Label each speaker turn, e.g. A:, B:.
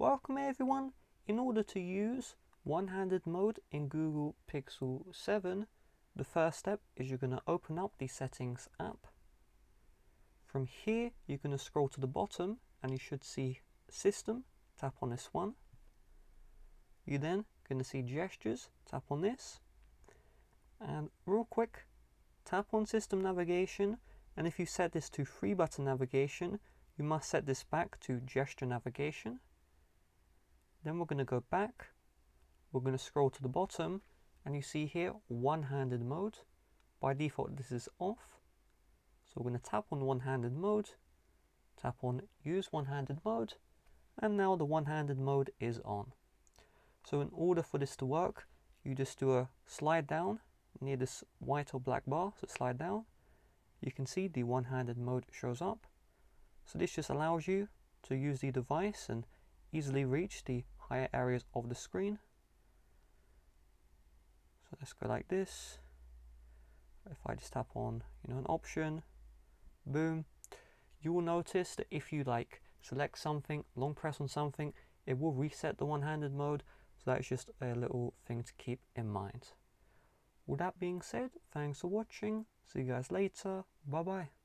A: Welcome everyone. In order to use one-handed mode in Google Pixel 7, the first step is you're going to open up the settings app. From here, you're going to scroll to the bottom and you should see system, tap on this one. You're then going to see gestures, tap on this. And real quick, tap on system navigation and if you set this to three button navigation, you must set this back to gesture navigation. Then we're going to go back, we're going to scroll to the bottom and you see here one-handed mode. By default this is off. So we're going to tap on one-handed mode, tap on use one-handed mode and now the one-handed mode is on. So in order for this to work, you just do a slide down near this white or black bar, so slide down. You can see the one-handed mode shows up. So this just allows you to use the device and easily reach the higher areas of the screen. So let's go like this. If I just tap on, you know, an option, boom, you will notice that if you like select something, long press on something, it will reset the one-handed mode. So that's just a little thing to keep in mind. With that being said, thanks for watching. See you guys later. Bye bye.